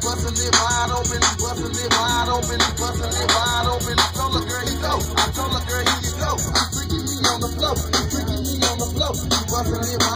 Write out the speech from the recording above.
bustin' it wide open, bustin' it wide open, bustin' it wide open. I told her girl, he go. I told her girl, here you go. You tricking me on the floor, you tricking me on the floor. You bustin' it wide.